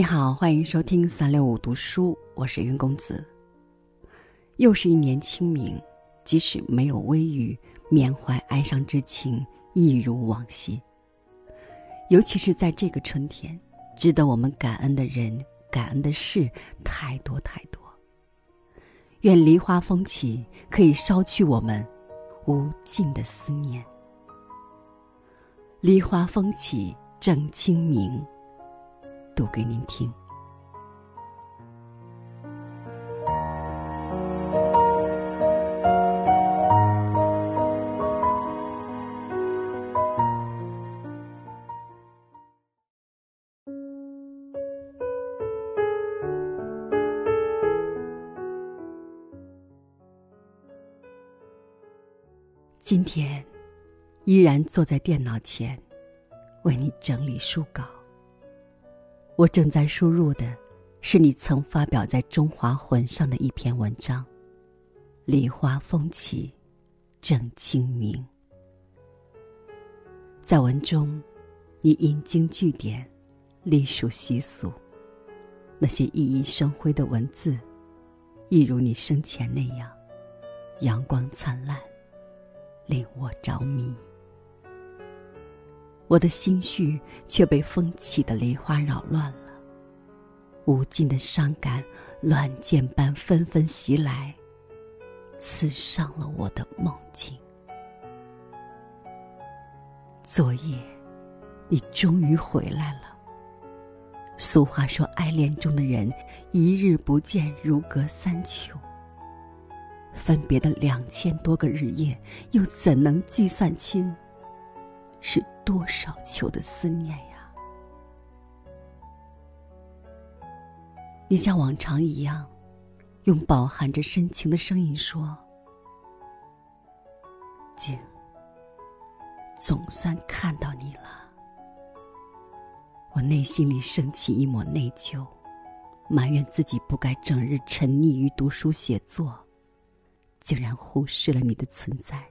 你好，欢迎收听三六五读书，我是云公子。又是一年清明，即使没有微雨，缅怀哀伤之情一如往昔。尤其是在这个春天，值得我们感恩的人、感恩的事太多太多。愿梨花风起，可以捎去我们无尽的思念。梨花风起正清明。读给您听。今天，依然坐在电脑前，为你整理书稿。我正在输入的，是你曾发表在《中华魂》上的一篇文章。梨花风起，正清明。在文中，你引经据典，隶属习俗，那些熠熠生辉的文字，一如你生前那样，阳光灿烂，令我着迷。我的心绪却被风起的梨花扰乱了，无尽的伤感乱箭般纷纷袭来，刺伤了我的梦境。昨夜，你终于回来了。俗话说，爱恋中的人，一日不见如隔三秋。分别的两千多个日夜，又怎能计算清？是多少秋的思念呀！你像往常一样，用饱含着深情的声音说：“静，总算看到你了。”我内心里升起一抹内疚，埋怨自己不该整日沉溺于读书写作，竟然忽视了你的存在。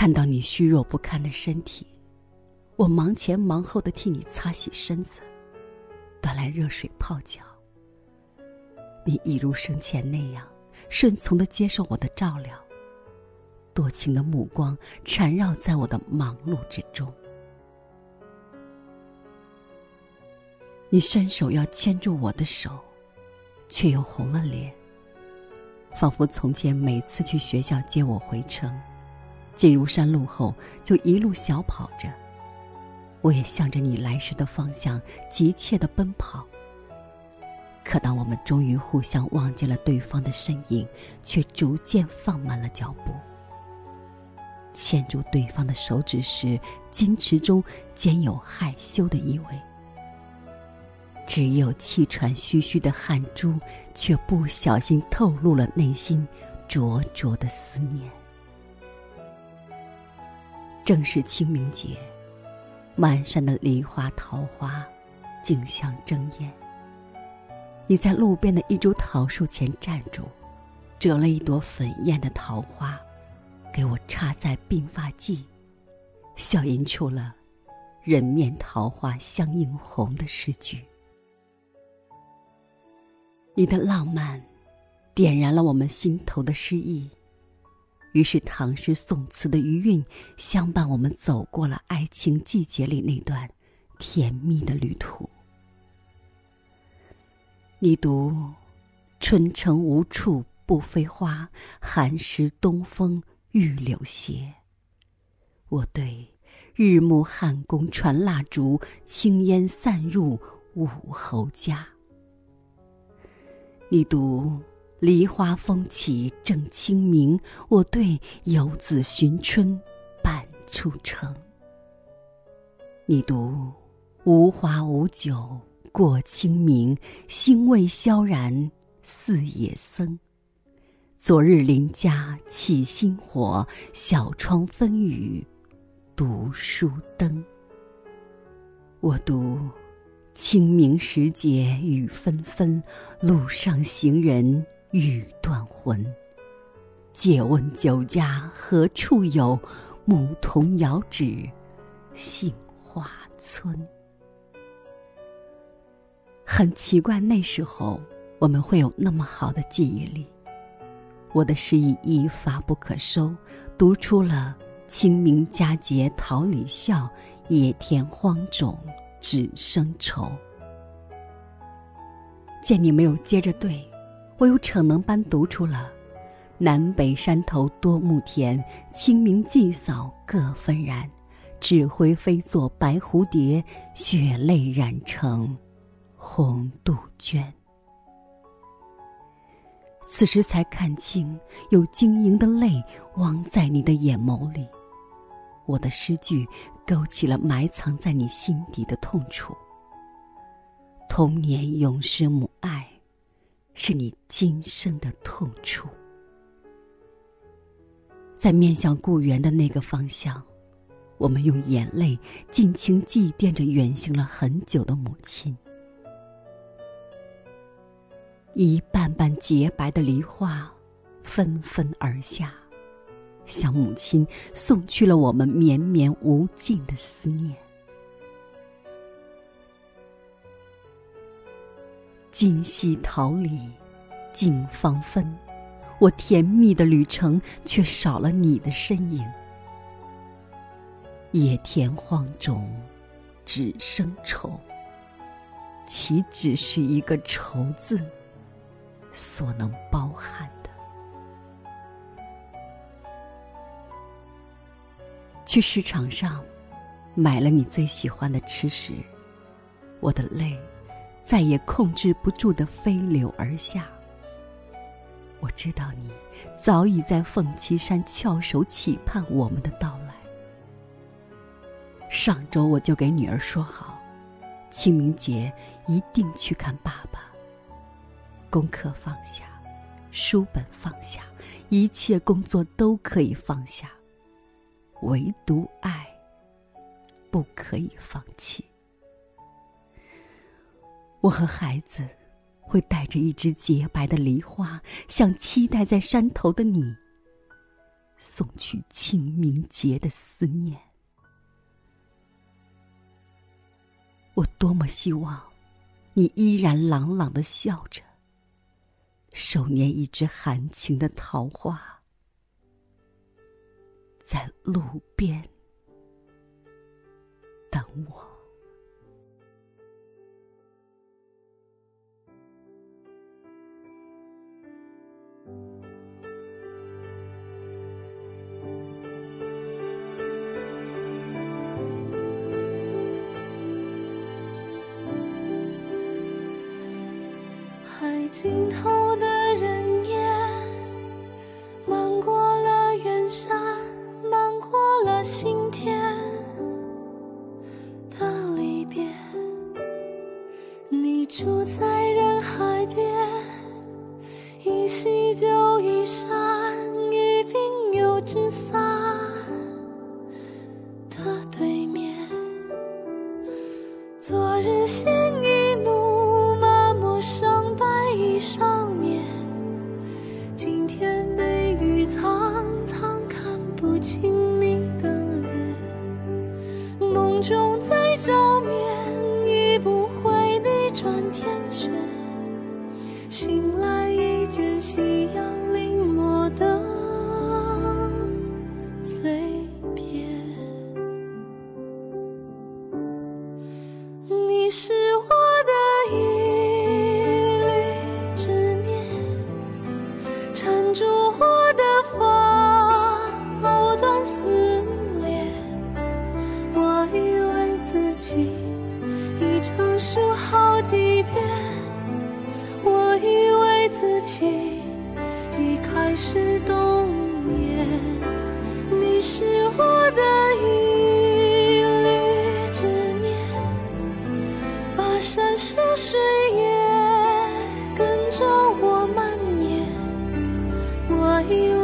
看到你虚弱不堪的身体，我忙前忙后的替你擦洗身子，端来热水泡脚。你一如生前那样顺从的接受我的照料，多情的目光缠绕在我的忙碌之中。你伸手要牵住我的手，却又红了脸，仿佛从前每次去学校接我回城。进入山路后，就一路小跑着。我也向着你来时的方向急切的奔跑。可当我们终于互相望见了对方的身影，却逐渐放慢了脚步。牵住对方的手指时，矜持中兼有害羞的意味。只有气喘吁吁的汗珠，却不小心透露了内心灼灼的思念。正是清明节，满山的梨花桃花，竞相争艳。你在路边的一株桃树前站住，折了一朵粉艳的桃花，给我插在鬓发际，笑吟出了“人面桃花相映红”的诗句。你的浪漫，点燃了我们心头的诗意。于是，唐诗宋词的余韵相伴我们走过了爱情季节里那段甜蜜的旅途。你读“春城无处不飞花，寒食东风御柳斜”。我对“日暮汉宫传蜡烛，轻烟散入五侯家”。你读。梨花风起正清明，我对游子寻春半出城。你读无花无酒过清明，兴味萧然似野僧。昨日邻家起新火，小窗分雨读书灯。我读清明时节雨纷纷，路上行人。欲断魂。借问酒家何处有？牧童遥指杏花村。很奇怪，那时候我们会有那么好的记忆力。我的诗意一发不可收，读出了“清明佳节桃李笑，野田荒冢只生愁”。见你没有接着对，我又逞能般读出了“南北山头多牧田，清明祭扫各纷然，纸灰飞作白蝴蝶，血泪染成红杜鹃。”此时才看清，有晶莹的泪汪在你的眼眸里。我的诗句勾起了埋藏在你心底的痛楚。童年永失母爱，是你今生的痛楚。在面向故园的那个方向，我们用眼泪尽情祭奠着远行了很久的母亲。一瓣瓣洁白的梨花，纷纷而下，向母亲送去了我们绵绵无尽的思念。今夕桃李尽芳芬，我甜蜜的旅程却少了你的身影。野田荒冢，只生愁。岂只是一个愁字？所能包含的。去市场上买了你最喜欢的吃食，我的泪再也控制不住的飞流而下。我知道你早已在凤栖山翘首企盼我们的到来。上周我就给女儿说好，清明节一定去看爸爸。功课放下，书本放下，一切工作都可以放下，唯独爱不可以放弃。我和孩子会带着一支洁白的梨花，向期待在山头的你送去清明节的思念。我多么希望你依然朗朗的笑着。手捻一支含情的桃花，在路边等我。海尽头的人烟，漫过了远山，漫过了心田的离别。你住在梦中再照面，已不会逆转天雪。醒来一见夕阳零落的碎片。你是情已开始冬眠，你是我的一缕执念，跋山涉水也跟着我蔓延，我以为。